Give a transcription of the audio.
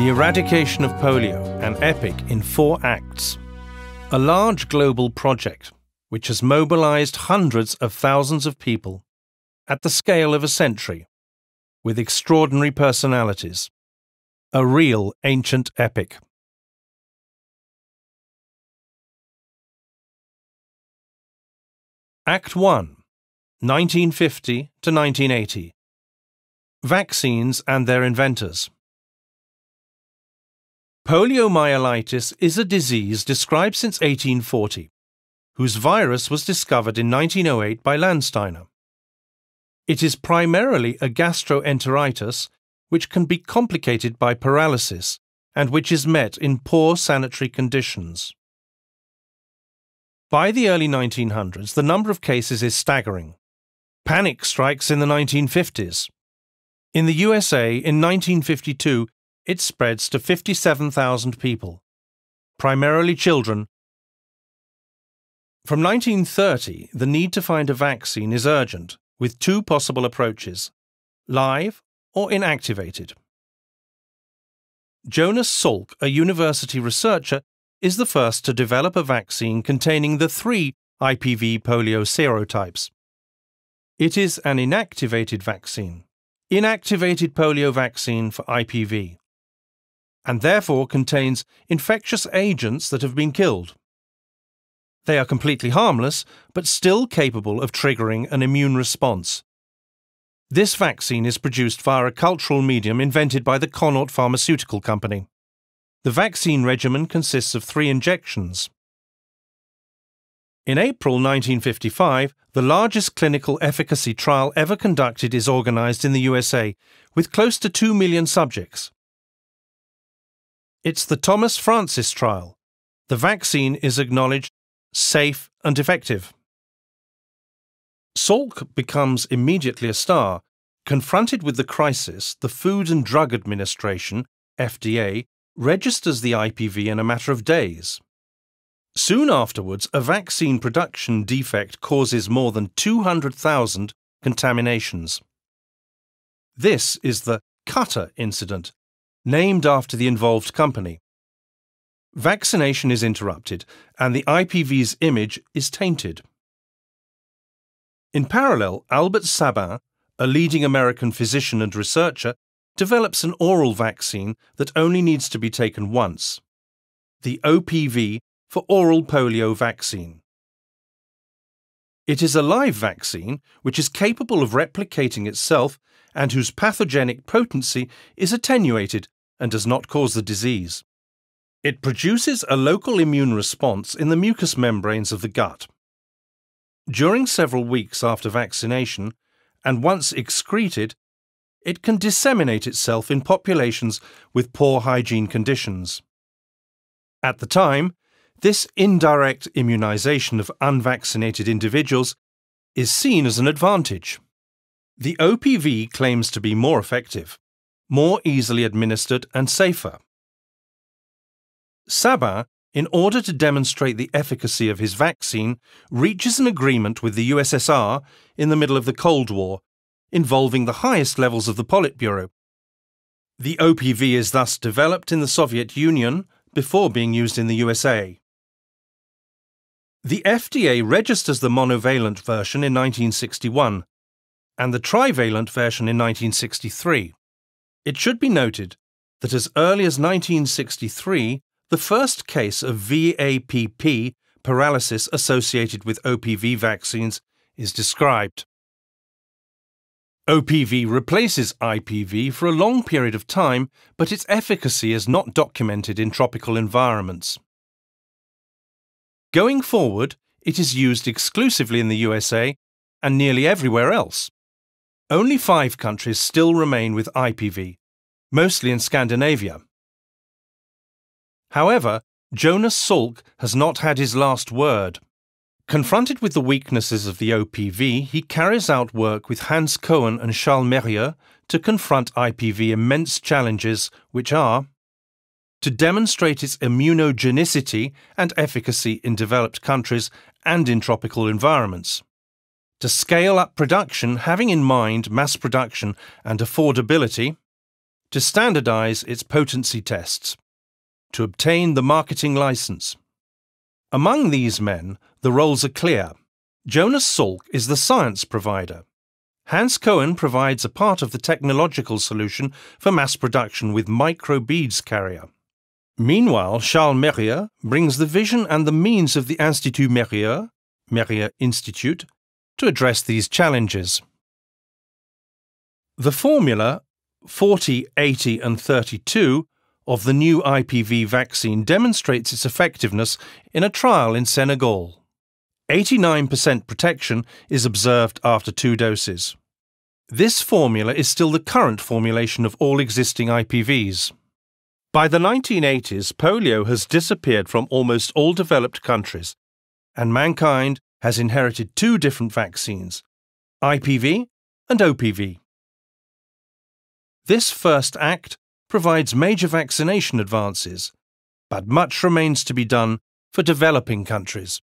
The Eradication of Polio, an epic in four acts. A large global project which has mobilized hundreds of thousands of people at the scale of a century with extraordinary personalities. A real ancient epic. Act 1 1950 to 1980 Vaccines and their inventors. Poliomyelitis is a disease described since 1840, whose virus was discovered in 1908 by Landsteiner. It is primarily a gastroenteritis which can be complicated by paralysis and which is met in poor sanitary conditions. By the early 1900s, the number of cases is staggering. Panic strikes in the 1950s. In the USA, in 1952, it spreads to 57,000 people, primarily children. From 1930, the need to find a vaccine is urgent, with two possible approaches live or inactivated. Jonas Salk, a university researcher, is the first to develop a vaccine containing the three IPV polio serotypes. It is an inactivated vaccine, inactivated polio vaccine for IPV, and therefore contains infectious agents that have been killed. They are completely harmless, but still capable of triggering an immune response. This vaccine is produced via a cultural medium invented by the Connaught Pharmaceutical Company. The vaccine regimen consists of three injections. In April 1955, the largest clinical efficacy trial ever conducted is organised in the USA, with close to 2 million subjects. It's the Thomas Francis trial. The vaccine is acknowledged safe and effective. Salk becomes immediately a star. Confronted with the crisis, the Food and Drug Administration, FDA, registers the IPV in a matter of days. Soon afterwards, a vaccine production defect causes more than 200,000 contaminations. This is the Cutter incident, named after the involved company. Vaccination is interrupted and the IPV's image is tainted. In parallel, Albert Sabin, a leading American physician and researcher, develops an oral vaccine that only needs to be taken once. The OPV for oral polio vaccine. It is a live vaccine which is capable of replicating itself and whose pathogenic potency is attenuated and does not cause the disease. It produces a local immune response in the mucous membranes of the gut. During several weeks after vaccination, and once excreted, it can disseminate itself in populations with poor hygiene conditions. At the time, this indirect immunization of unvaccinated individuals is seen as an advantage. The OPV claims to be more effective, more easily administered, and safer. Sabin, in order to demonstrate the efficacy of his vaccine, reaches an agreement with the USSR in the middle of the Cold War, involving the highest levels of the Politburo. The OPV is thus developed in the Soviet Union before being used in the USA. The FDA registers the monovalent version in 1961 and the trivalent version in 1963. It should be noted that as early as 1963, the first case of VAPP paralysis associated with OPV vaccines is described. OPV replaces IPV for a long period of time, but its efficacy is not documented in tropical environments. Going forward, it is used exclusively in the USA and nearly everywhere else. Only five countries still remain with IPV, mostly in Scandinavia. However, Jonas Salk has not had his last word. Confronted with the weaknesses of the OPV, he carries out work with Hans Cohen and Charles Mérieux to confront IPV immense challenges, which are to demonstrate its immunogenicity and efficacy in developed countries and in tropical environments. To scale up production, having in mind mass production and affordability. to standardize its potency tests, to obtain the marketing license. Among these men, the roles are clear. Jonas Salk is the science provider. Hans Cohen provides a part of the technological solution for mass production with microbeads carrier. Meanwhile, Charles Mérieux brings the vision and the means of the Institut Mérieux, Mérieux Institute, to address these challenges. The formula 40, 80, and 32 of the new IPV vaccine demonstrates its effectiveness in a trial in Senegal. 89% protection is observed after two doses. This formula is still the current formulation of all existing IPVs. By the 1980s, polio has disappeared from almost all developed countries, and mankind has inherited two different vaccines IPV and OPV. This first act provides major vaccination advances, but much remains to be done for developing countries.